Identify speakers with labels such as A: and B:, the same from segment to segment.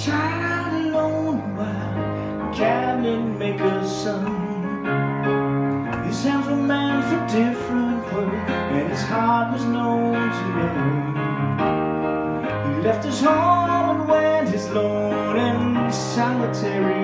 A: child alone while cabinet maker's son. His hands were meant for different work, and his heart was known to me. He left his home and went his lone and solitary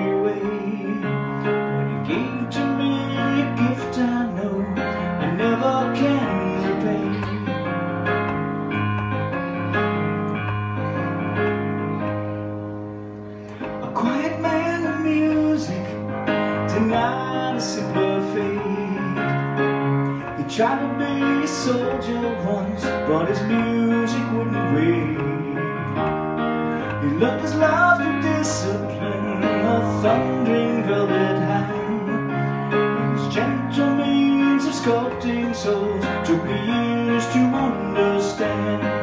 A: simpler fate. He tried to be a soldier once, but his music wouldn't wait. He learned his love through discipline, a thundering velvet hand, and his gentle means of sculpting souls took me years to understand.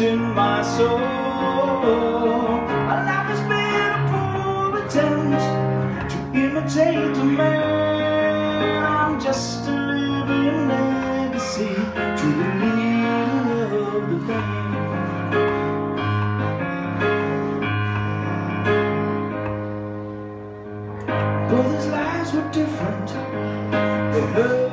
A: In my soul. My life has been a poor attempt to imitate the man. I'm just a living legacy to the leader of the band. Brothers' lives were different. They heard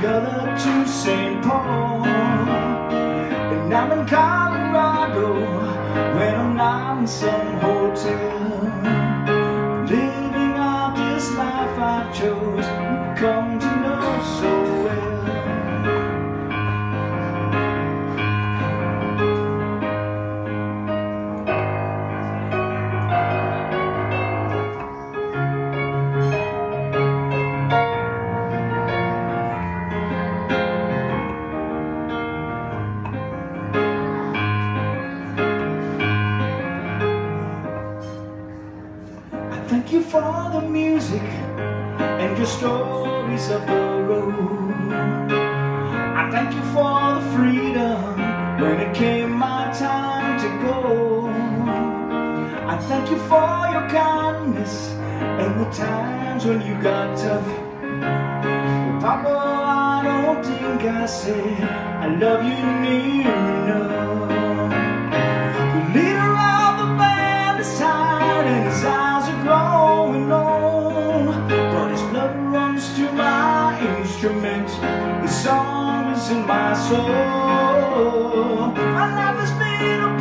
A: the other to St. Paul. And I'm in Colorado when I'm not in some hotel. Living out this life I've chose, come to know so you for the music and your stories of the road. I thank you for the freedom when it came my time to go. I thank you for your kindness and the times when you got tough. Papa, I don't think I said I love you near enough. Instrument. His song is in my soul. My life has been a